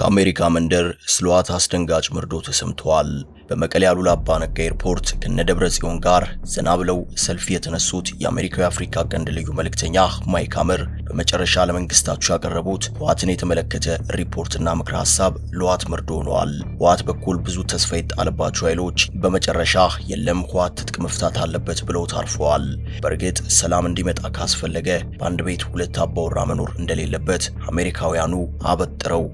ከአሜሪካ መንደር ህወሓት አስደንጋጭ መርዶ ተሰምተዋል። በመቀሌ አሉላ አባ ነጋ ኤርፖርት ከነደብረ ጽዮን ጋር ዘና ብለው ሰልፊ የተነሱት የአሜሪካው የአፍሪካ ቀንድ ልዩ መልእክተኛ ማይክ ሐመር በመጨረሻ ለመንግስታቸው ያቀረቡት ህወሓትን የተመለከተ ሪፖርትና ምክረ ሐሳብ ለህወሓት መርዶ ሆነዋል። ህወሓት በኩል ብዙ ተስፋ የጣለባቸው ኃይሎች በመጨረሻ የለም ህወሓት ትጥቅ መፍታት አለበት ብለው ታርፈዋል። በእርግጥ ሰላም እንዲመጣ ካስፈለገ በአንድ ቤት ሁለት አባወራ መኖር እንደሌለበት አሜሪካውያኑ አበጥረው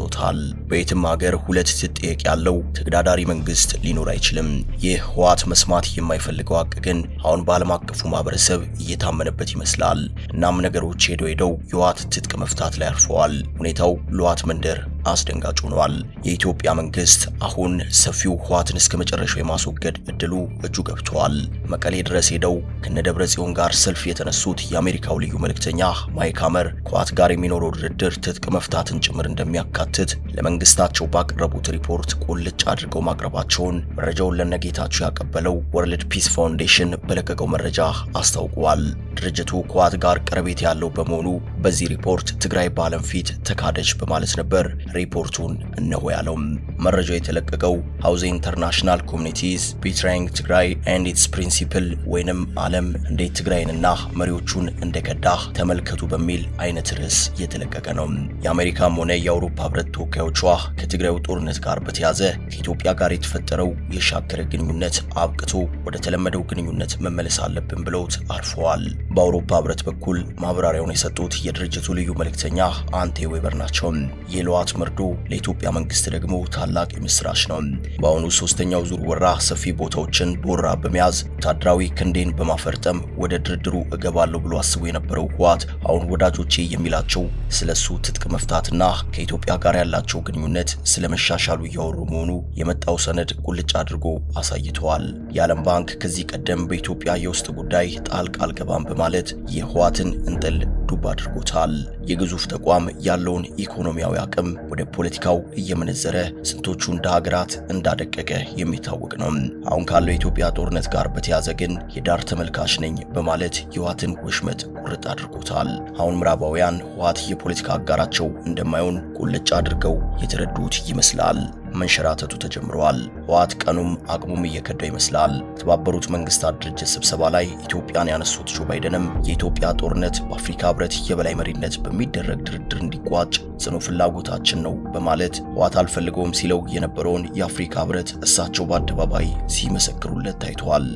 አስቀምጠውታል። በየትም ሀገር ሁለት ትጠየቅ ያለው ተገዳዳሪ መንግስት ሊኖር አይችልም። ይህ ህወሓት መስማት የማይፈልገው ሀቅ ግን አሁን በዓለም አቀፉ ማህበረሰብ እየታመነበት ይመስላል። እናም ነገሮች ሄደው ሄደው የህወሓት ትጥቅ መፍታት ላይ አርፈዋል። ሁኔታው ለህወሓት መንደር አስደንጋጭ ሆኗል። የኢትዮጵያ መንግስት አሁን ሰፊው ህወሓትን እስከ መጨረሻው የማስወገድ እድሉ እጁ ገብቷል። መቀሌ ድረስ ሄደው ከነደብረ ጽዮን ጋር ሰልፍ የተነሱት የአሜሪካው ልዩ መልእክተኛ ማይክ ሐመር ከህወሓት ጋር የሚኖረው ድርድር ትጥቅ መፍታትን ጭምር እንደሚያካትት ለመንግስታቸው ባቀረቡት ሪፖርት ቁልጭ አድርገው ማቅረባቸውን መረጃውን ለነጌታቸው ያቀበለው ወርልድ ፒስ ፋውንዴሽን በለቀቀው መረጃ አስታውቋል። ድርጅቱ ከህወሓት ጋር ቀረቤታ ያለው በመሆኑ በዚህ ሪፖርት ትግራይ በዓለም ፊት ተካደች በማለት ነበር ሪፖርቱን እነሆ ያለው። መረጃው የተለቀቀው How the International Community is Betraying Tigray and Its Principles ወይንም ዓለም እንዴት ትግራይንና መሪዎቹን እንደከዳ ተመልከቱ በሚል አይነት ርዕስ የተለቀቀ ነው። የአሜሪካም ሆነ የአውሮፓ ህብረት ተወካዮቿ ከትግራዩ ጦርነት ጋር በተያዘ ከኢትዮጵያ ጋር የተፈጠረው የሻከረ ግንኙነት አብቅቶ ወደ ተለመደው ግንኙነት መመለስ አለብን ብለውት አርፈዋል። በአውሮፓ ህብረት በኩል ማብራሪያውን የሰጡት የድርጅቱ ልዩ መልእክተኛ አንቴ ዌበር ናቸው። የህወሓት መርዶ ለኢትዮጵያ መንግስት ደግሞ ታላቅ የምስራች ነው። በአሁኑ ሶስተኛው ዙር ወራ ሰፊ ቦታዎችን በወራ በመያዝ ወታደራዊ ክንዴን በማፈርጠም ወደ ድርድሩ እገባለሁ ብሎ አስቦ የነበረው ህወሓት አሁን ወዳጆቼ የሚላቸው ስለሱ ትጥቅ መፍታትና ከኢትዮጵያ ጋር ያላቸው ግንኙነት ስለመሻሻሉ እያወሩ መሆኑ የመጣው ሰነድ ቁልጭ አድርጎ አሳይተዋል። የዓለም ባንክ ከዚህ ቀደም በኢትዮጵያ የውስጥ ጉዳይ ጣልቃ አልገባም በማለት የህወሓትን እንጥል ዱብ አድርጎታል። የግዙፍ ተቋም ያለውን ኢኮኖሚያዊ አቅም ወደ ፖለቲካው እየመነዘረ ስንቶቹ እንደ ሀገራት እንዳደቀቀ የሚታወቅ ነው። አሁን ካለው የኢትዮጵያ ጦርነት ጋር በተያዘ ግን የዳር ተመልካች ነኝ በማለት የህወሓትን ወሽመጥ ቁርጥ አድርጎታል። አሁን ምዕራባውያን ህወሓት የፖለቲካ አጋራቸው እንደማይሆን ቁልጭ አድርገው የተረዱት ይመስላል። መንሸራተቱ ተጀምረዋል። ህወሓት ቀኑም አቅሙም እየከዳው ይመስላል። የተባበሩት መንግስታት ድርጅት ስብሰባ ላይ ኢትዮጵያን ያነሱት ጆ ባይደንም የኢትዮጵያ ጦርነት በአፍሪካ ህብረት የበላይ መሪነት በሚደረግ ድርድር እንዲቋጭ ጽኑ ፍላጎታችን ነው በማለት ህወሓት አልፈልገውም ሲለው የነበረውን የአፍሪካ ህብረት እሳቸው በአደባባይ ሲመሰክሩለት ታይተዋል።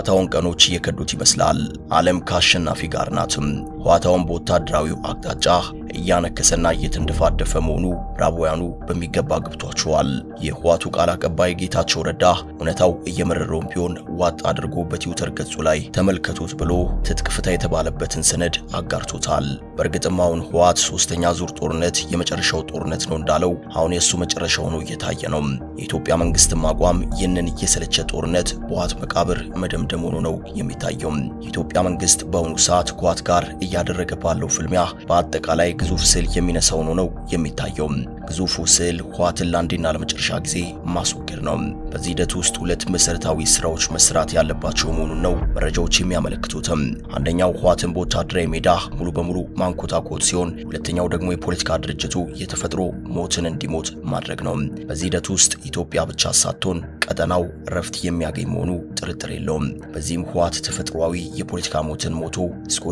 ህወሓታውን ቀኖች እየከዱት ይመስላል። ዓለም ከአሸናፊ ጋር ናትም። ህወሓታውን በወታደራዊው አቅጣጫ እያነከሰና እየተንደፋደፈ መሆኑ ምዕራባውያኑ በሚገባ ገብቷቸዋል። የህወሓቱ ቃል አቀባይ ጌታቸው ረዳ እውነታው እየመረረውም ቢሆን ዋጥ አድርጎ በትዊተር ገጹ ላይ ተመልከቱት ብሎ ትጥቅ ፍታ የተባለበትን ሰነድ አጋርቶታል። በእርግጥም አሁን ህወሓት ሶስተኛ ዙር ጦርነት የመጨረሻው ጦርነት ነው እንዳለው አሁን የእሱ መጨረሻ ሆኖ እየታየ ነው። የኢትዮጵያ መንግስትም አቋም ይህንን የሰለቸ ጦርነት በህወሓት መቃብር መደምደም ሆኖ ነው የሚታየው። የኢትዮጵያ መንግስት በአሁኑ ሰዓት ከህወሓት ጋር እያደረገ ባለው ፍልሚያ በአጠቃላይ ግዙፍ ስዕል የሚነሳ ሆኖ ነው የሚታየው። ግዙፉ ስዕል ህወሓትን ለአንዴና ለመጨረሻ ጊዜ ማስወገድ ነው። በዚህ ሂደት ውስጥ ሁለት መሰረታዊ ስራዎች መስራት ያለባቸው መሆኑን ነው መረጃዎች የሚያመለክቱትም። አንደኛው ህወሓትን በወታደራዊ ሜዳ ሙሉ በሙሉ ማንኮታኮት ሲሆን፣ ሁለተኛው ደግሞ የፖለቲካ ድርጅቱ የተፈጥሮ ሞትን እንዲሞት ማድረግ ነው። በዚህ ሂደት ውስጥ ኢትዮጵያ ብቻ ሳትሆን ቀጠናው ረፍት የሚያገኝ መሆኑ ጥርጥር የለውም። በዚህም ህወሓት ተፈጥሯዊ የፖለቲካ ሞትን ሞቶ እስከ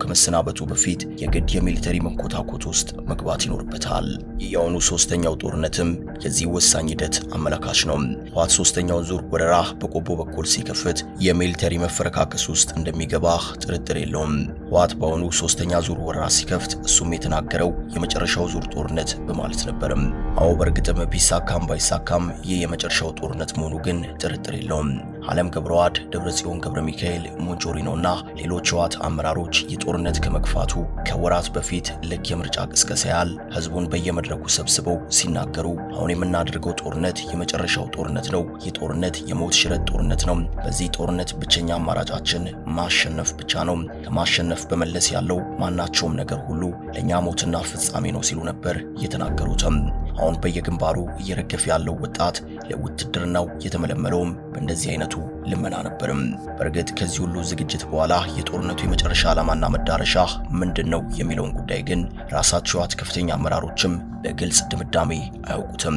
መሰናበቱ በፊት የግድ የ military መንኮታኮት ውስጥ መግባት ይኖርበታል። የአሁኑ ሶስተኛው ጦርነትም የዚህ ወሳኝ ሂደት አመላካች ነው። ህወሓት ሶስተኛውን ዙር ወረራ በቆቦ በኩል ሲከፍት የ military መፈረካከስ ውስጥ እንደሚገባ ጥርጥር የለውም። ህወሓት በአሁኑ ሶስተኛ ዙር ወረራ ሲከፍት እሱም የተናገረው የመጨረሻው ዙር ጦርነት በማለት ነበርም። አዎ በእርግጥም ቢሳካም ባይሳካም ይህ የመጨረሻው ጦርነት መሆኑ ግን ጥርጥር የለውም። ዓለም ገብረዋድ፣ ደብረጽዮን ገብረ ሚካኤል፣ ሞንጆሪኖና ሌሎች ህወሓት አመራሮች የጦርነት ከመግፋቱ ከወራት በፊት ልክ የምርጫ ቅስቀሳ ያህል ህዝቡን በየመድረኩ ሰብስበው ሲናገሩ አሁን የምናደርገው ጦርነት የመጨረሻው ጦርነት ነው። ይህ ጦርነት የሞት ሽረት ጦርነት ነው። በዚህ ጦርነት ብቸኛ አማራጫችን ማሸነፍ ብቻ ነው። ከማሸነፍ በመለስ ያለው ማናቸውም ነገር ሁሉ ለእኛ ሞትና ፍጻሜ ነው ሲሉ ነበር የተናገሩትም። አሁን በየግንባሩ እየረገፈ ያለው ወጣት ለውትድርናው የተመለመለውም በእንደዚህ አይነቱ ልመና ነበርም። በእርግጥ ከዚህ ሁሉ ዝግጅት በኋላ የጦርነቱ የመጨረሻ ዓላማና መዳረሻ ምንድን ነው የሚለውን ጉዳይ ግን ራሳቸው ህወሓት ከፍተኛ አመራሮችም በግልጽ ድምዳሜ አያውቁትም።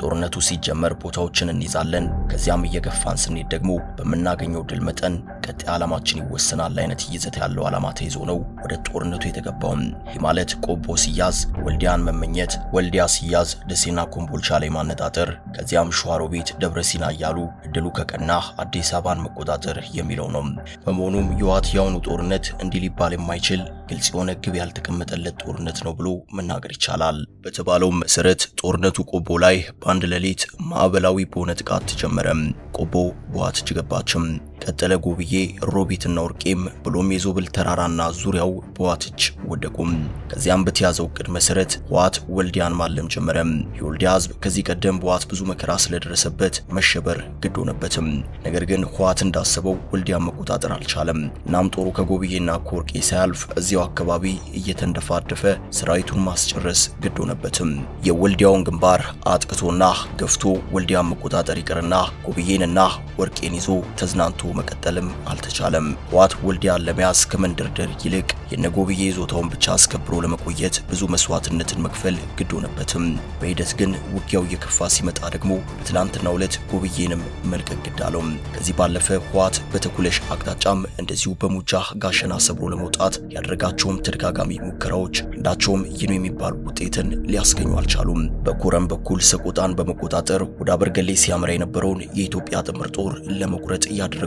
ጦርነቱ ሲጀመር ቦታዎችን እንይዛለን፣ ከዚያም እየገፋን ስንሄድ ደግሞ በምናገኘው ድል መጠን ቀጣይ ዓላማችን ይወሰናል አይነት ይዘት ያለው ዓላማ ተይዞ ነው ወደ ጦርነቱ የተገባውም። ይህ ማለት ቆቦ ሲያዝ ወልዲያን መመኘት፣ ወልዲያ ሲያዝ ደሴና ኮምቦልቻ ላይ ማነጣጠር፣ ከዚያም ሸዋሮቢት፣ ደብረ ሲና እያሉ እድሉ ከቀና አዲስ አበባን መቆጣጠር የሚለው ነው። በመሆኑም የህወሓት የአሁኑ ጦርነት እንዲህ ሊባል የማይችል ግልጽ የሆነ ግብ ያልተቀመጠለት ጦርነት ነው ብሎ መናገር ይቻላል። በተባለው መሰረት ጦርነቱ ቆቦ ላይ በአንድ ሌሊት ማዕበላዊ በሆነ ጥቃት ተጀመረ። ቆቦ በህወሓት እጅ ገባችም። ቀጠለ ጎብዬ፣ ሮቢትና ወርቄም ብሎም የዞብል ተራራና ዙሪያው እጅ ወደቁም። ከዚያም በተያዘው እቅድ መሰረት ህወሓት ወልዲያን ማለም ጀመረ። የወልዲያ ህዝብ ከዚህ ቀደም በህወሓት ብዙ መከራ ስለደረሰበት መሸበር ግድ ሆነበትም። ነገር ግን ህወሓት እንዳሰበው ወልዲያን መቆጣጠር አልቻለም። እናም ጦሩ ከጎብዬና ከወርቄ ሳያልፍ እዚያው አካባቢ እየተንደፋደፈ ሰራዊቱን ማስጨረስ ግድ ሆነበትም። የወልዲያውን ግንባር አጥቅቶና ገፍቶ ወልዲያን መቆጣጠር ይቅርና ጎብዬንና ወርቄን ይዞ ተዝናንቶ መቀጠልም አልተቻለም። ህወሓት ወልዲያን ለመያዝ ከመንደርደር ይልቅ የነጎብዬ ይዞታውን ብቻ አስከብሮ ለመቆየት ብዙ መስዋዕትነትን መክፈል ግድ ሆነበትም። በሂደት ግን ውጊያው እየከፋ ሲመጣ ደግሞ በትላንትናው ዕለት ጎብዬንም መልቀቅ ግድ አለው። ከዚህ ባለፈ ህወሓት በተኩለሽ አቅጣጫም እንደዚሁ በሙጃ ጋሸና ሰብሮ ለመውጣት ያደረጋቸውም ተደጋጋሚ ሙከራዎች አንዳቸውም ነው የሚባል ውጤትን ሊያስገኙ አልቻሉም። በኮረም በኩል ሰቆጣን በመቆጣጠር ወደ አበርገሌ ሲያመራ የነበረውን የኢትዮጵያ ጥምር ጦር ለመቁረጥ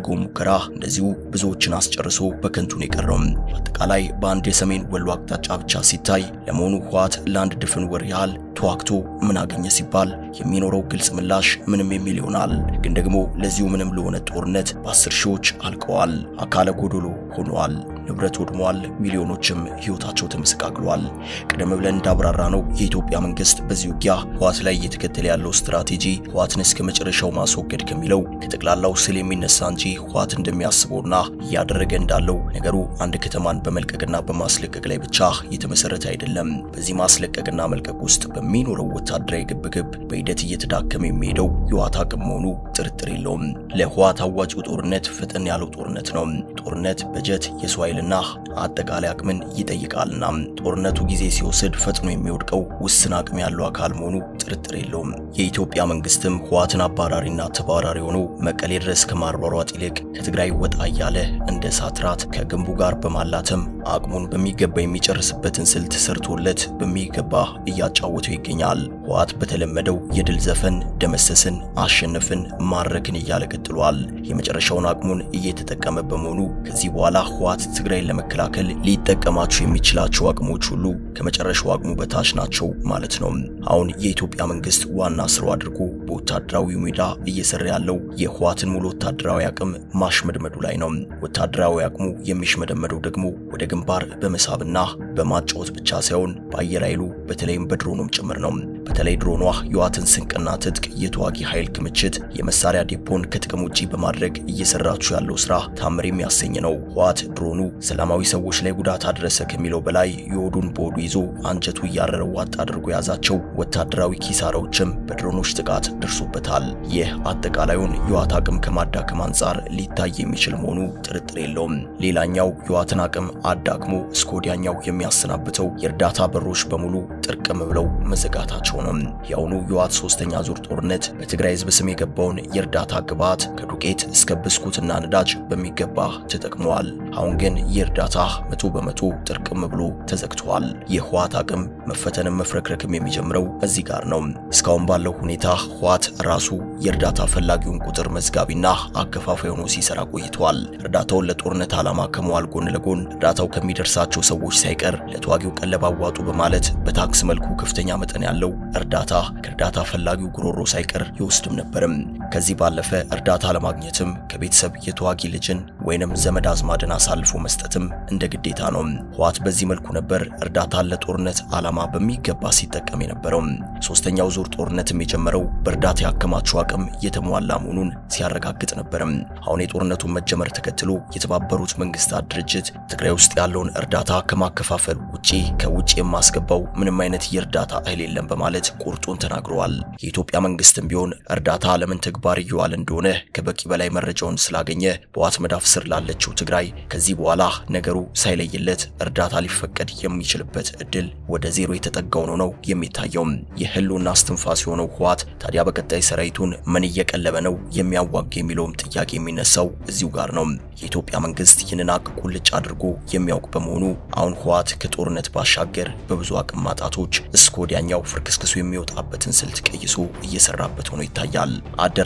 ያደረገው ሙከራ እንደዚሁ ብዙዎችን አስጨርሶ በከንቱ ነው የቀረው። አጠቃላይ በአንድ የሰሜን ወሎ አቅጣጫ ብቻ ሲታይ ለመሆኑ ህወሓት ለአንድ ድፍን ወር ያህል ተዋግቶ ምን አገኘ ሲባል የሚኖረው ግልጽ ምላሽ ምንም የሚል ይሆናል። ግን ደግሞ ለዚሁ ምንም ለሆነ ጦርነት በአስር ሺዎች አልቀዋል፣ አካለ ጎዶሎ ሆነዋል፣ ንብረት ወድሟል፣ ሚሊዮኖችም ህይወታቸው ተመሰቃቅሏል። ቀደም ብለን እንዳብራራ ነው የኢትዮጵያ መንግስት በዚህ ውጊያ ህወሓት ላይ እየተከተለ ያለው ስትራቴጂ ህወሓትን እስከ መጨረሻው ማስወገድ ከሚለው ከጠቅላላው ስል የሚነሳ እንጂ ህወሓት እንደሚያስበውና እያደረገ እንዳለው ነገሩ አንድ ከተማን በመልቀቅና በማስለቀቅ ላይ ብቻ የተመሰረተ አይደለም። በዚህ ማስለቀቅና መልቀቅ ውስጥ በሚኖረው ወታደራዊ ግብግብ በሂደት እየተዳከመ የሚሄደው የህወሓት አቅም መሆኑ ጥርጥር የለውም። ለህወሓት አዋጭው ጦርነት ፈጠን ያለው ጦርነት ነው። ጦርነት በጀት የሰው ኃይልና አጠቃላይ አቅምን ይጠይቃልና ጦርነቱ ጊዜ ሲወስድ ፈጥኖ የሚወድቀው ውስን አቅም ያለው አካል መሆኑ ጥርጥር የለውም። የኢትዮጵያ መንግስትም ህወሓትን አባራሪና ተባራሪ ሆኖ መቀሌ ድረስ ከማሯሯጥ ይልቅ ከትግራይ ወጣ እያለ እንደ ሳትራት ከግንቡ ጋር በማላተም አቅሙን በሚገባ የሚጨርስበትን ስልት ሰርቶለት በሚገባ እያጫወተው ይገኛል። ህወሓት በተለመደው የድል ዘፈን ደመሰስን፣ አሸነፍን፣ ማረክን እያለ ቀጥሏል። የመጨረሻውን አቅሙን እየተጠቀመ በመሆኑ ከዚህ በኋላ ህወሓት ትግራይን ለመከላከል ሊጠቀማቸው የሚችላቸው አቅሞች ሁሉ ከመጨረሻው አቅሙ በታች ናቸው ማለት ነው። አሁን የኢትዮጵያ መንግስት ዋና ስራው አድርጎ በወታደራዊ ሜዳ እየሰራ ያለው የህወሓትን ሙሉ ወታደራዊ አቅም ማሽመድመዱ ላይ ነው። ወታደራዊ አቅሙ የሚሽመደመደው ደግሞ ወደ ግንባር በመሳብና በማጫወት ብቻ ሳይሆን በአየር ኃይሉ በተለይም በድሮኑም ጭምር ነው። በተለይ ድሮኗ የህወሓትን ስንቅና ትጥቅ፣ የተዋጊ ኃይል ክምችት፣ የመሳሪያ ዴፖን ከጥቅም ውጪ በማድረግ እየሰራችው ያለው ስራ ታምር የሚያሰኝ ነው። ህወሓት ድሮኑ ሰላማዊ ሰዎች ላይ ጉዳት አደረሰ ከሚለው በላይ የሆዱን በሆዱ ይዞ አንጀቱ እያረረ ዋጥ አድርጎ የያዛቸው ወታደራዊ ኪሳራዎችም በድሮኖች ጥቃት ደርሶበታል። ይህ አጠቃላዩን የህወሓት አቅም ከማዳከም አንጻር ሊታይ የሚችል መሆኑ ጥርጥር የለውም። ሌላኛው የህወሓትን አቅም አዳክሞ እስከ ወዲያኛው የሚያሰናብተው የእርዳታ በሮች በሙሉ ጥርቅም ብለው መዘጋታቸው ነው። የአሁኑ የህወሓት ሶስተኛ ዙር ጦርነት በትግራይ ህዝብ ስም የገባውን የእርዳታ ግብዓት ከዱቄት እስከ ብስኩትና ነዳጅ በሚገባ ተጠቅመዋል። አሁን ግን ይህ እርዳታ መቶ በመቶ ጥርቅም ብሎ ተዘግቷል። የህወሓት አቅም መፈተንም መፍረክረክም የሚጀምረው እዚህ ጋር ነው። እስካሁን ባለው ሁኔታ ህወሓት ራሱ የእርዳታ ፈላጊውን ቁጥር መዝጋቢና አከፋፋይ ሆኖ ሲሰራ ቆይቷል። እርዳታውን ለጦርነት ዓላማ ከመዋል ጎን ለጎን እርዳታው ከሚደርሳቸው ሰዎች ሳይቀር ለተዋጊው ቀለብ አዋጡ በማለት በታክስ መልኩ ከፍተኛ መጠን ያለው እርዳታ ከእርዳታ ፈላጊው ጉሮሮ ሳይቀር ይወስድም ነበርም። ከዚህ ባለፈ እርዳታ ለማግኘትም ከቤተሰብ የተዋጊ ልጅን ወይንም ዘመድ አዝማድን አሳልፎ መስጠትም እንደ ግዴታ ነው። ህወሓት በዚህ መልኩ ነበር እርዳታን ለጦርነት ዓላማ በሚገባ ሲጠቀም የነበረው። ሶስተኛው ዙር ጦርነትም የጀመረው በእርዳታ ያከማቸው አቅም የተሟላ መሆኑን ሲያረጋግጥ ነበርም። አሁን የጦርነቱን መጀመር ተከትሎ የተባበሩት መንግስታት ድርጅት ትግራይ ውስጥ ያለውን እርዳታ ከማከፋፈል ውጪ ከውጭ የማስገባው ምንም አይነት የእርዳታ እህል የለም በማለት ቁርጡን ተናግረዋል። የኢትዮጵያ መንግስትም ቢሆን እርዳታ ለምን ተግባር እየዋለ እንደሆነ ከበቂ በላይ መረጃውን ስላገኘ በህወሓት መዳፍ ስር ላለችው ትግራይ ከዚህ በኋላ ነገሩ ሳይለይለት እርዳታ ሊፈቀድ የሚችልበት እድል ወደ ዜሮ የተጠጋው ነው ነው የሚታየው። የህልውና እስትንፋስ የሆነው ህወሓት ታዲያ በቀጣይ ሰራዊቱን ምን እየቀለበ ነው የሚያዋጋ የሚለውም ጥያቄ የሚነሳው እዚሁ ጋር ነው። የኢትዮጵያ መንግስት ይህንን አቅ ቁልጭ አድርጎ የሚያውቅ በመሆኑ አሁን ህወሓት ከጦርነት ባሻገር በብዙ አቅም ማጣቶች እስከ ወዲያኛው ፍርክስክሱ የሚወጣበትን ስልት ቀይሶ እየሰራበት ሆኖ ይታያል።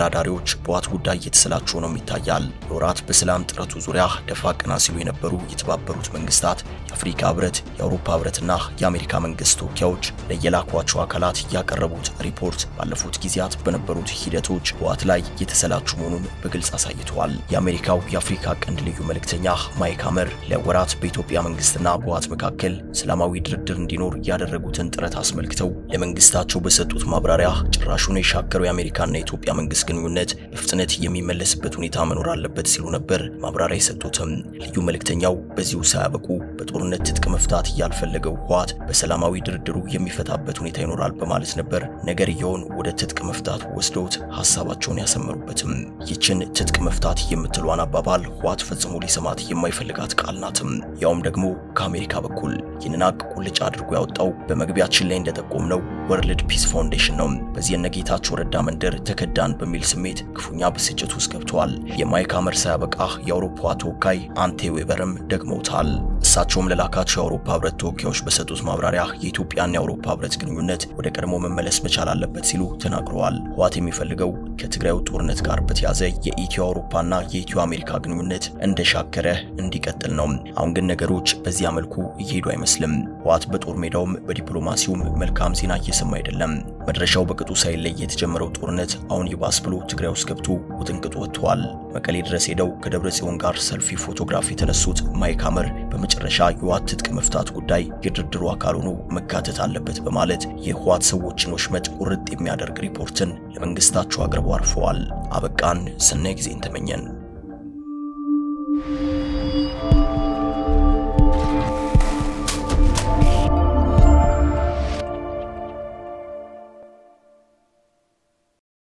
አደራዳሪዎች በህወሓት ጉዳይ እየተሰላቸው ነው ይታያል። ለወራት በሰላም ጥረቱ ዙሪያ ደፋ ቀና ሲሉ የነበሩ የተባበሩት መንግስታት፣ የአፍሪካ ህብረት፣ የአውሮፓ ህብረትና የአሜሪካ መንግስት ተወካዮች ለየላኳቸው አካላት ያቀረቡት ሪፖርት ባለፉት ጊዜያት በነበሩት ሂደቶች ህወሓት ላይ የተሰላቹ መሆኑን በግልጽ አሳይተዋል። የአሜሪካው የአፍሪካ ቀንድ ልዩ መልእክተኛ ማይክ ሀመር ለወራት በኢትዮጵያ መንግስትና በህወሓት መካከል ሰላማዊ ድርድር እንዲኖር ያደረጉትን ጥረት አስመልክተው ለመንግስታቸው በሰጡት ማብራሪያ ጭራሹን የሻከረው የአሜሪካና የኢትዮጵያ መንግስት ግንኙነት በፍጥነት የሚመለስበት ሁኔታ መኖር አለበት ሲሉ ነበር ማብራሪያ የሰጡትም። ልዩ መልእክተኛው በዚሁ ሳያበቁ በጦርነት ትጥቅ መፍታት ያልፈለገው ህወሓት በሰላማዊ ድርድሩ የሚፈታበት ሁኔታ ይኖራል በማለት ነበር ነገርየውን ወደ ትጥቅ መፍታት ወስደውት ሀሳባቸውን ያሰመሩበትም። ይችን ትጥቅ መፍታት የምትሏን አባባል ህወሓት ፈጽሞ ሊሰማት የማይፈልጋት ቃል ናትም። ያውም ደግሞ ከአሜሪካ በኩል ይህንን አቅ ቁልጭ አድርጎ ያወጣው በመግቢያችን ላይ እንደጠቆምነው ወርልድ ፒስ ፋውንዴሽን ነው። በዚህ የነጌታቸው ረዳ መንደር ተከዳን በሚል ስሜት ክፉኛ ብስጭት ውስጥ ገብተዋል። የማይክ ሀመር ሳያበቃ የአውሮፓ ተወካይ አንቴ ዌበርም ደግመውታል። እሳቸውም ለላካቸው የአውሮፓ ህብረት ተወካዮች በሰጡት ማብራሪያ የኢትዮጵያና የአውሮፓ ህብረት ግንኙነት ወደ ቀድሞ መመለስ መቻል አለበት ሲሉ ተናግረዋል። ህወሓት የሚፈልገው ከትግራዩ ጦርነት ጋር በተያዘ የኢትዮ አውሮፓና የኢትዮ አሜሪካ ግንኙነት እንደሻከረ እንዲቀጥል ነው። አሁን ግን ነገሮች በዚያ መልኩ እየሄዱ አይመስልም። ህወሓት በጦር ሜዳውም በዲፕሎማሲውም መልካም ዜና እየሰማ አይደለም። መድረሻው በቅጡ ሳይለይ የተጀመረው ጦርነት አሁን ይባስ ብሎ ትግራይ ውስጥ ገብቶ ውጥንቅጡ ወጥቷል። መቀሌ ድረስ ሄደው ከደብረ ጽዮን ጋር ሰልፊ ፎቶግራፍ የተነሱት ማይክ ሀመር በመጨረሻ የህወሓት ትጥቅ መፍታት ጉዳይ የድርድሩ አካል ሆኖ መካተት አለበት በማለት የህወሓት ሰዎችን ወሽመጥ ቁርጥ የሚያደርግ ሪፖርትን ለመንግስታቸው አቅርበው አርፈዋል። አበቃን። ሰናይ ጊዜን ተመኘን።